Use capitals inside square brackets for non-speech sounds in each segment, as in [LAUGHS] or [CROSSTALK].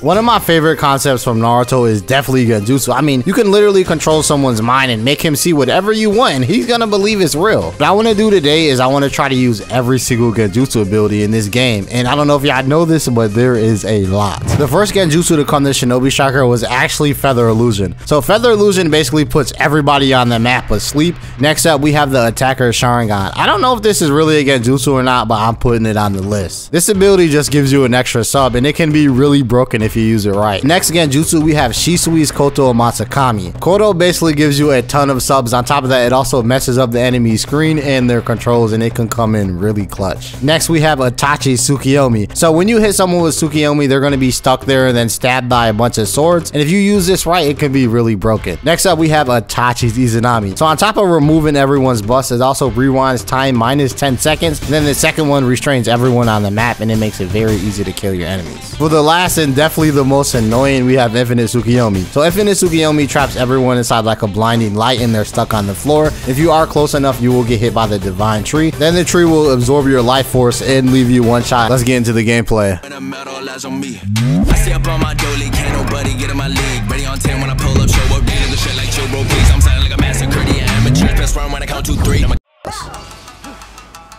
One of my favorite concepts from Naruto is definitely Genjutsu. I mean, you can literally control someone's mind and make him see whatever you want and he's gonna believe it's real. What I wanna do today is I wanna try to use every single Genjutsu ability in this game. And I don't know if y'all know this, but there is a lot. The first Genjutsu to come to Shinobi Striker was actually Feather Illusion. So Feather Illusion basically puts everybody on the map asleep. Next up, we have the Attacker Sharingan. I don't know if this is really a Genjutsu or not, but I'm putting it on the list. This ability just gives you an extra sub and it can be really broken if you use it right. Next Genjutsu, we have Shisui's Kotoamatsukami. Koto basically gives you a ton of subs. On top of that, it also messes up the enemy's screen and their controls, and it can come in really clutch. Next, we have Itachi Tsukiyomi. So when you hit someone with Tsukiyomi, they're going to be stuck there and then stabbed by a bunch of swords. And if you use this right, it can be really broken. Next up, we have Itachi's Izanami. So on top of removing everyone's bust, it also rewinds time minus 10 seconds. And then the second one restrains everyone on the map, and it makes it very easy to kill your enemies. For the last and definitely the most annoying, we have Infinite Tsukiyomi. So Infinite Tsukiyomi traps everyone inside like a blinding light and they're stuck on the floor. If you are close enough, you will get hit by the Divine Tree. Then the tree will absorb your life force and leave you one shot. Let's get into the gameplay. When the metal lies on me. I stay up on my dolly, can't nobody get in my league. Ready on 10 when I pull up, show up, dealing the shit like Joe Bro, please. I'm sounding like a massacre, the amateur. Best run when I count two, three. I'm a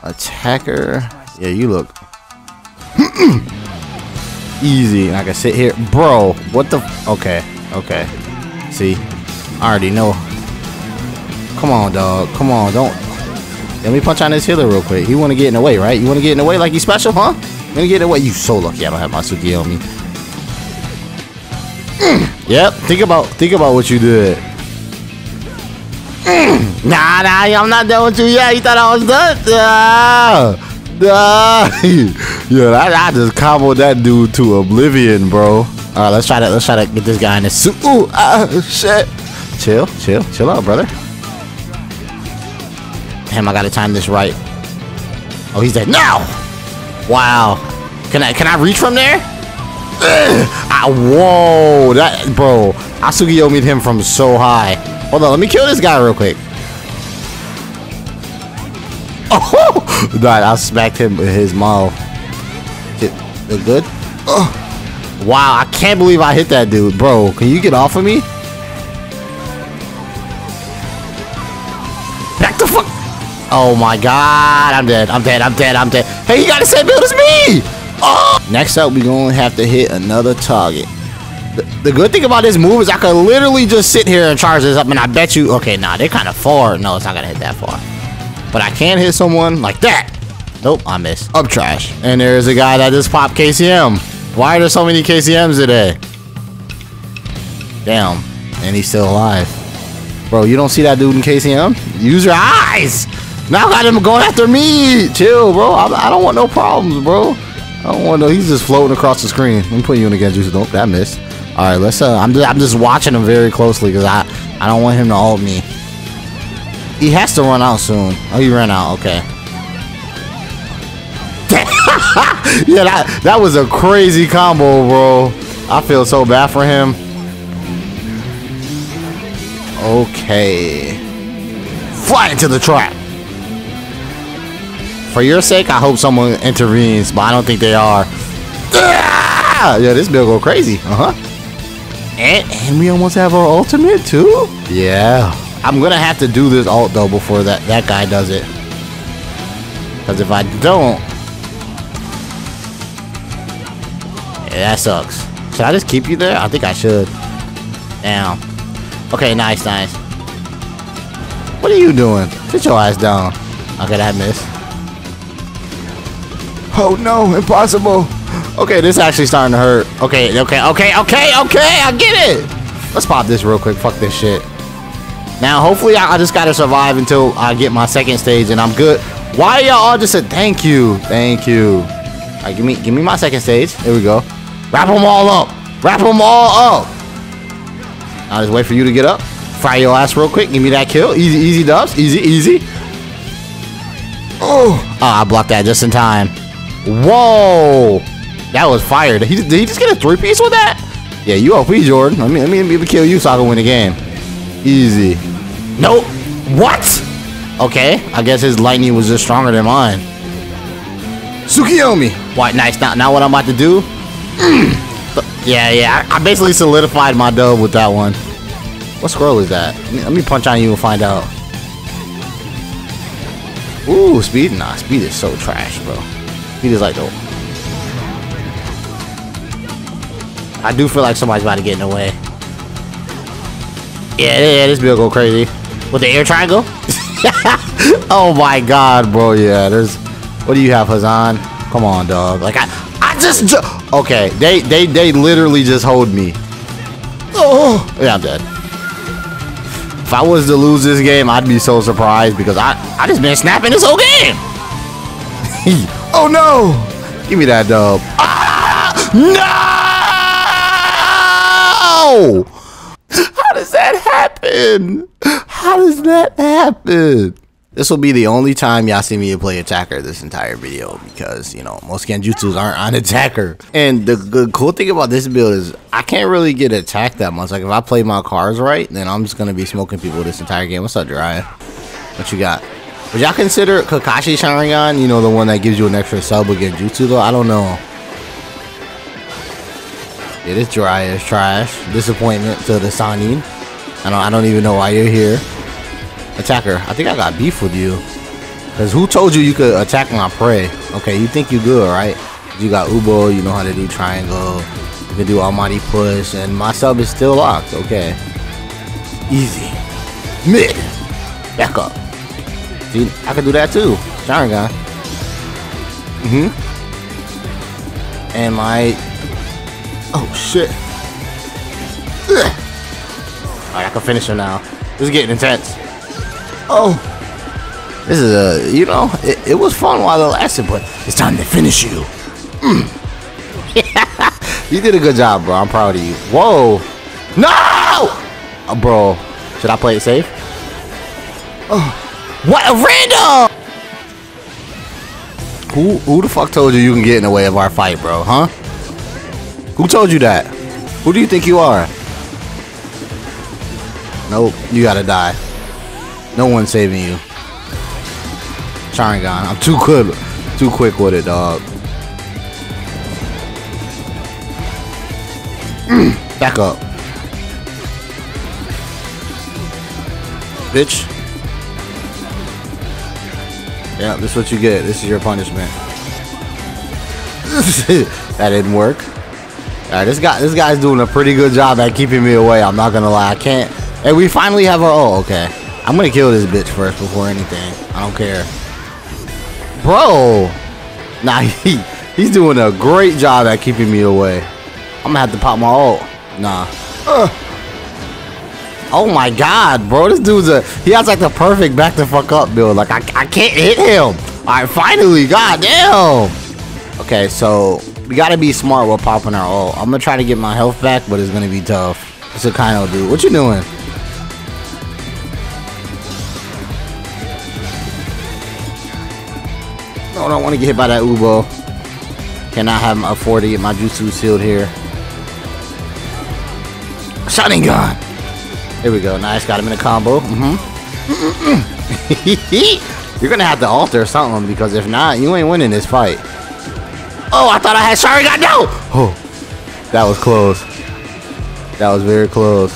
Attacker. Yeah, you look [CLEARS THROAT] easy. And I can sit here. Bro, what the? Okay, okay. See, I already know. Come on, dog. Come on, don't. Let me punch on this healer real quick. You want to get in the way, right? You want to get in the way like you special, huh? Want to get in the way? You so lucky I don't have my Suki on me. Mm, Yep. Think about think about what you did. Mm, Nah, nah, I'm not done with you yet. You thought I was done? Nah, nah. [LAUGHS] yeah, I, I just comboed that dude to oblivion, bro. All right, let's try to let's try to get this guy in the suit. Ooh, ah, shit. Chill, chill, chill out, brother. Damn, I gotta time this right. Oh, he's dead. No! Wow. Can I can I reach from there? Ugh. [SIGHS] Ah, whoa, that bro. Tsukiyomi'd him from so high. Hold on, let me kill this guy real quick. [LAUGHS] Oh, God, I smacked him with his mouth. It good? Oh, wow, I can't believe I hit that dude, bro. Can you get off of me? Back the fuck. Oh my God, I'm dead. I'm dead. I'm dead. I'm dead. Hey, you got the same build as me. Oh. Next up, we're gonna have to hit another target. The, the good thing about this move is I could literally just sit here and charge this up, and I bet you. Okay, nah, they're kind of far. No, it's not gonna hit that far. But I can hit someone like that. Nope, I missed. Up trash. And there's a guy that just popped KCM. Why are there so many KCMs today? Damn. And he's still alive. Bro, you don't see that dude in KCM? Use your eyes. Now I got him going after me. Chill, bro. I, I don't want no problems, bro. I don't want no. He's just floating across the screen. I'm putting you in against you. Nope, that missed. All right, let's. Uh, I'm just, I'm just watching him very closely because I I don't want him to ult me. He has to run out soon. Oh, he ran out. Okay. [LAUGHS] yeah, that that was a crazy combo, bro. I feel so bad for him. Okay. Fly into the trap. For your sake, I hope someone intervenes, but I don't think they are. Ah! Yeah, this bill go crazy. Uh huh. And, and we almost have our ultimate too. Yeah. I'm gonna have to do this ult though before that that guy does it. Cause if I don't, that sucks. Should I just keep you there? I think I should. Damn. Okay, nice, nice. What are you doing? Sit your ass down. Okay, that missed. Oh no, impossible. Okay, this is actually starting to hurt. Okay, okay, okay, okay, okay, I get it. Let's pop this real quick. Fuck this shit. Now, hopefully, I, I just gotta survive until I get my second stage and I'm good. Why y'all all just said thank you, thank you? All right, give me, give me my second stage. Here we go. Wrap them all up. Wrap them all up. I'll just wait for you to get up. Fry your ass real quick. Give me that kill. Easy, easy dubs. Easy, easy. Oh, ah, I blocked that just in time. Whoa, that was fired. Did he, did he just get a three piece with that? Yeah, you OP, Jordan. Let me, let me, let me kill you so I can win the game. Easy. Nope. What? Okay, I guess his lightning was just stronger than mine. Tsukiyomi. What? Nice. Now, now what I'm about to do? [CLEARS THROAT] Yeah, yeah. I, basically solidified my dub with that one. What scroll is that? Let me, let me punch on you and find out. Ooh, speed? Nah, speed is so trash, bro. Speed is like, oh. I do feel like somebody's about to get in the way. Yeah, yeah, this bill go crazy. With the air triangle? [LAUGHS] oh my god, bro, yeah, there's... What do you have, Hazan? Come on, dog. Like, I... Just... ju- Okay, they, they, they literally just hold me. Oh! Yeah, I'm dead. If I was to lose this game, I'd be so surprised because I, I just been snapping this whole game. [LAUGHS] oh no! Give me that dub. Ah! No! How does that happen? How does that happen? This will be the only time y'all see me play attacker this entire video because, you know, most Genjutsus aren't on attacker. And the, the cool thing about this build is I can't really get attacked that much. Like, if I play my cars right, then I'm just going to be smoking people this entire game. What's up, Jiraiya? What you got? Would y'all consider Kakashi Sharingan, you know, the one that gives you an extra sub with Genjutsu, though? I don't know. Yeah, this Jiraiya is trash. Disappointment to the Sannin. I don't, I don't even know why you're here. Attacker, I think I got beef with you. Cause who told you you could attack my prey? Okay, you think you good, right? You got Ubo, you know how to do triangle. You can do Almighty push, and my sub is still locked. Okay, easy. Mid, back up. See, I can do that too. Sharingan. Mhm. And my, oh shit. Alright, I can finish him now. This is getting intense. Oh. This is a, you know, it, it was fun while it lasted, but it's time to finish you. Mm. [LAUGHS] you did a good job, bro. I'm proud of you. Whoa. No! Uh, bro, should I play it safe? Oh. What? A random! Who, who the fuck told you you can get in the way of our fight, bro? Huh? Who told you that? Who do you think you are? Nope, you gotta die. No one's saving you. Sharingan, I'm too good, too quick with it, dog. [CLEARS THROAT] Back up. Bitch. Yeah, this is what you get. This is your punishment. [LAUGHS] that didn't work. Alright, this guy this guy's doing a pretty good job at keeping me away. I'm not gonna lie. I can't. Hey, we finally have our. Oh, okay. I'm gonna kill this bitch first before anything. I don't care. Bro! Nah, [LAUGHS] he, he's doing a great job at keeping me away. I'm gonna have to pop my ult. Nah. Ugh. Oh my god, bro. This dude's a. He has like the perfect back the fuck up build. Like, I, I can't hit him. Alright, finally. God damn. Okay, so we gotta be smart while popping our ult. I'm gonna try to get my health back, but it's gonna be tough. It's a kind of dude. What you doing? No, I don't want to get hit by that Ubo. Cannot have afford to get my jutsu sealed here. Sharingan. Here we go. Nice. Got him in a combo. Mm-hmm. [LAUGHS] You're gonna have to alter something because if not, you ain't winning this fight. Oh, I thought I had Sharingan. No. Oh, that was close. That was very close.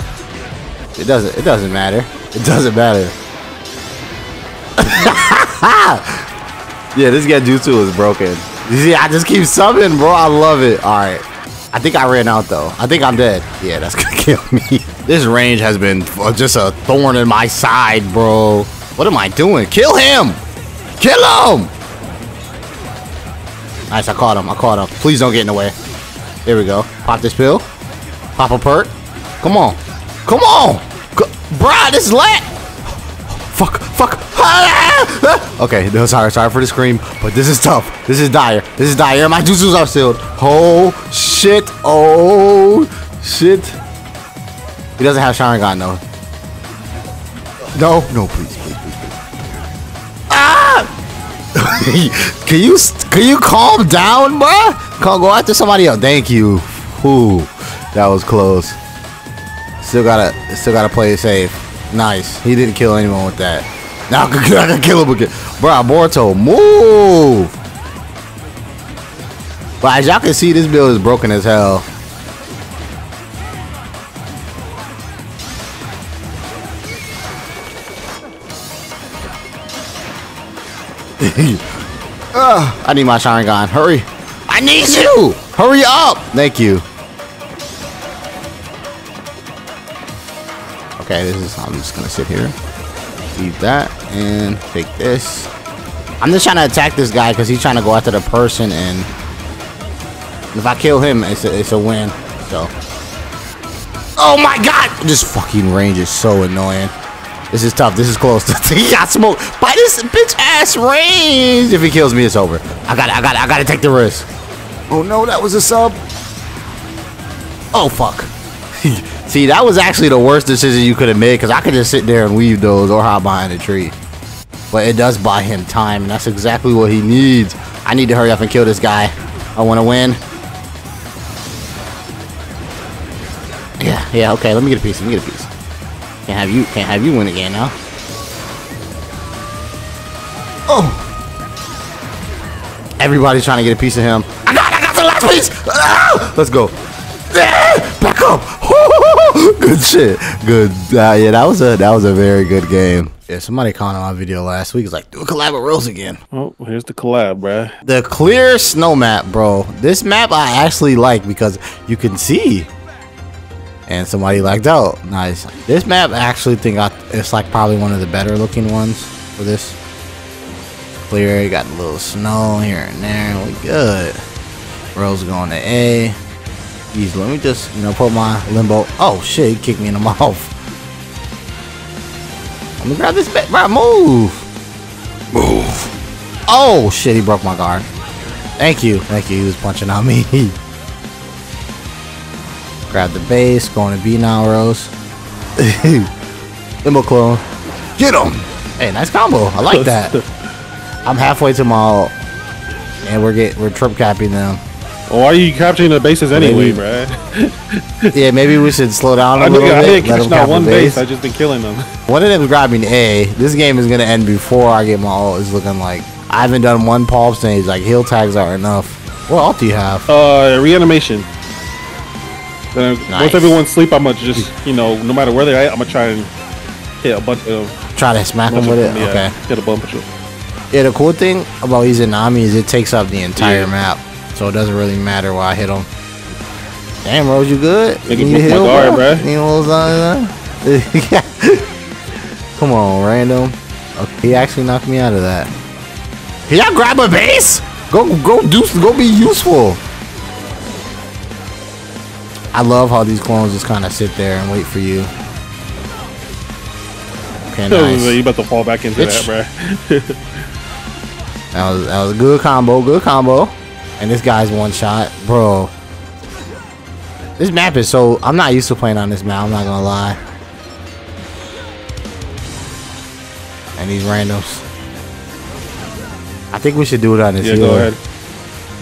It doesn't. It doesn't matter. It doesn't matter. [LAUGHS] Yeah, this Genjutsu is broken. You see, I just keep subbing, bro. I love it. All right. I think I ran out, though. I think I'm dead. Yeah, that's [LAUGHS] gonna kill me. This range has been uh, just a thorn in my side, bro. What am I doing? Kill him! Kill him! Nice, I caught him. I caught him. Please don't get in the way. There we go. Pop this pill. Pop a perk. Come on. Come on! Bruh, this is lit! [GASPS] Fuck, fuck. [LAUGHS] Okay, no, sorry, sorry for the scream, but this is tough. This is dire. This is dire. My jutsus are sealed. Oh shit. Oh shit. He doesn't have Sharingan though. No, no, please, please, please, please. Ah! [LAUGHS] can you can you calm down, bruh? Come go after somebody else. Thank you. Ooh, that was close. Still gotta still gotta play it safe. Nice. He didn't kill anyone with that. Now I can, [LAUGHS] I can kill him again. Bro, Boruto, move! But as y'all can see, this build is broken as hell. uh, [LAUGHS] I need my Sharingan. Hurry. I need you! Hurry up! Thank you. Okay, this is... I'm just gonna sit here. Leave that and take this. I'm just trying to attack this guy because he's trying to go after the person, and if I kill him, it's a, it's a win. So. Oh my god! This fucking range is so annoying. This is tough. This is close. [LAUGHS] he got smoked by this bitch ass range. If he kills me, it's over. I got. I got. I got to take the risk. Oh no, that was a sub. Oh fuck. [LAUGHS] See, that was actually the worst decision you could have made because I could just sit there and weave those or hide behind a tree. But it does buy him time, and that's exactly what he needs. I need to hurry up and kill this guy. I want to win. Yeah, yeah, okay. Let me get a piece. Let me get a piece. Can't have you. Can't have you win again now. Oh! Everybody's trying to get a piece of him. I got. I got the last piece. Ah! Let's go. Ah! Back up. [LAUGHS] good shit. Good. Uh, yeah, that was a that was a very good game. Yeah, somebody commented on my video last week. Was like, do a collab with Rose again. Oh, here's the collab, bruh. The clear snow map, bro. This map I actually like because you can see. And somebody liked out. Nice. This map I actually think I, it's like probably one of the better looking ones for this. Clear, you got a little snow here and there. We good. Rose going to A. Easy. Let me just, you know, put my limbo. Oh shit, he kicked me in the [LAUGHS] mouth. Let me grab this bit. Bro, move. Move. Oh shit, he broke my guard. Thank you. Thank you. He was punching on me. [LAUGHS] Grab the base. Going to B now, Rose. [LAUGHS] Limbo clone. Get him. Hey, nice combo. I like that. I'm halfway to my ult. And we're get we're trip capping them. Well, why are you capturing the bases anyway, Maybe- bruh? [LAUGHS] Yeah, maybe we should slow down a I little think I bit. didn't catch not one base. I just been killing them. [LAUGHS] One of them is grabbing A. This game is gonna end before I get my ult. It's looking like I haven't done one pulp stage. Like heal tags are enough. What ult do you have? Uh, reanimation. Then Nice. once everyone's sleep, I'm gonna just, you know, no matter where they're at, I'm gonna try and hit a bunch of Try to smack them with it. them, yeah, Okay. Hit a bunch of. Yeah, the cool thing about using Nami is it takes up the entire Yeah. map, so it doesn't really matter where I hit him. Damn, Rose, you good? Nigga You broke my guard, bro? You know what I'm? [LAUGHS] Come on, random. Okay, he actually knocked me out of that. Can y'all grab a base? Go, go, do, go, be useful. I love how these clones just kind of sit there and wait for you. Okay, [LAUGHS] nice. you about to fall back into Bitch. that, bruh. [LAUGHS] That was that was a good combo, good combo. And this guy's one shot, bro. This map is so I'm not used to playing on this map. I'm not gonna lie. And these randoms. I think we should do it on this yeah, healer. go ahead.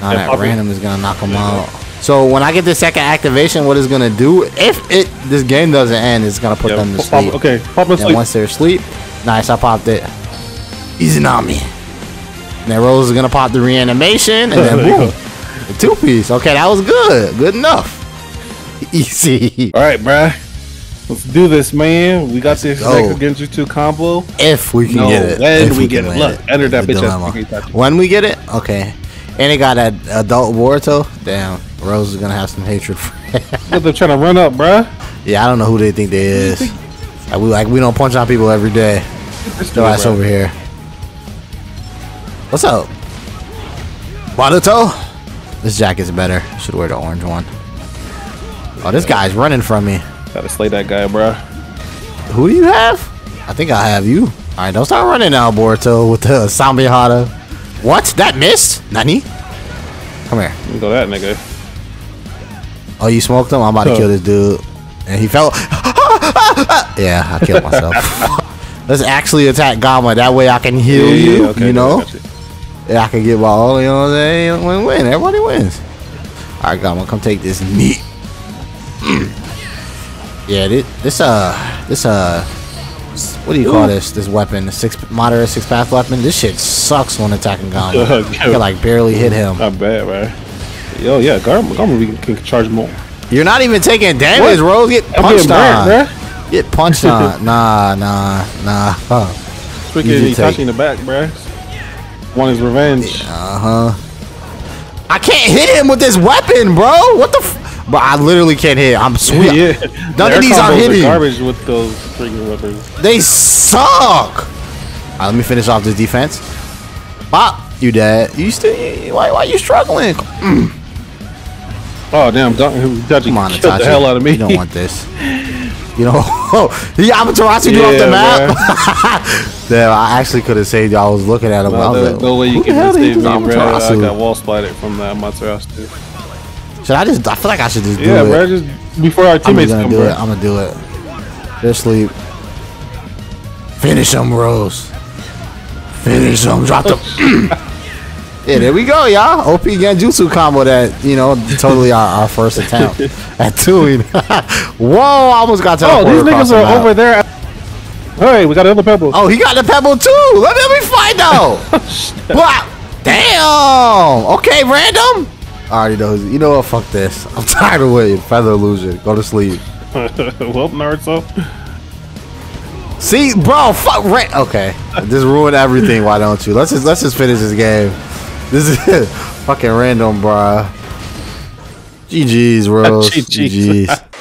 Now Yeah, that random is gonna knock him out. So when I get the second activation, what it's gonna do? If it this game doesn't end, it's gonna put Yeah, them to pop- sleep. okay, pop and And sleep. once they're asleep, nice, I popped it. Easy on me. Then Rose is gonna pop the reanimation, and then boom, the two piece. Okay, that was good, good enough. [LAUGHS] Easy. All right, bruh. Let's do this, man. We got this go. Genjutsu 2 combo. If we can No, get it. when If we get it. Look, enter that bitch dilemma. up. Okay. When we get it, okay. And it got that adult Boruto. Damn, Rose is gonna have some hatred for. [LAUGHS] They're trying to run up, bruh. yeah, I don't know who they think they is. Like we like we don't punch on people every day. Their ass over here. What's up? Boruto? This jacket's better. Should wear the orange one. Oh, this guy's running from me. Gotta slay that guy, bro. Who do you have? I think I have you. Alright, don't start running now, Boruto, with the Sambiahara. What? That missed? Nani? Come here. You go that nigga. Oh, you smoked him? I'm about to kill this dude. And he fell. [LAUGHS] yeah, I killed myself. [LAUGHS] Let's actually attack Gamma. That way I can heal you. you know? I got you. Yeah, I can get my all, you know what I'm saying? Win win. Everybody wins. Alright, Gamma, come take this meat. [CLEARS THROAT] yeah, this, this uh this uh what do you call this this weapon? The six moderate six path weapon? This shit sucks when attacking. Uh, [LAUGHS] I can like barely hit him. Not bad, bruh. Yo, yeah, Garmin we can, charge more. You're not even taking damage, What? Rose. Get punched on. burnt, bruh. Get punched on. [LAUGHS] Nah, nah, nah. Huh. Freaking. Itachi in the back, bruh. Want his revenge. Uh huh. I can't hit him with this weapon, bro. What the? F- bro, I literally can't hit. Him. I'm sweet. [LAUGHS] yeah. None of these are hitting. Garbage with those freaking weapons. They suck. All right, let me finish off this defense. Bop, you dead. You still? Why? Why you struggling? Oh damn! Don- Itachi Come on, Itachi. the hell out of me. You don't want this. [LAUGHS] You know, [LAUGHS] the Amaterasu you off the map. [LAUGHS] Damn, I actually could have saved you. I was looking at him. I No, like, no way you can hell just did he save me, bro. I Amaterasu? got wall splatted from that Materasu. Should I just? I feel like I should just do Yeah, it. bro. Just before our I'm teammates gonna come, do bro. it. I'm gonna do it. They're asleep. Finish them, Rose. Finish them. Drop them. [LAUGHS] [CLEARS THROAT] yeah, there we go, y'all. OP Genjutsu combo that, you know, totally our, our first attempt [LAUGHS] at doing. [LAUGHS] Whoa, I almost got Oh, teleported these niggas are over there. Hey, we got another pebble. Oh, he got the pebble too. Let me find out. [LAUGHS] Oh, what? Damn. Okay, random. I already know. who's- You know what? Fuck this. I'm tired of waiting. Feather illusion. Go to sleep. well, Naruto. See, bro, fuck right. Okay, just ruin everything. Why don't you? Let's just let's just finish this game. This is [LAUGHS] fucking random, bro. GG's, Rose. GG's. GG's.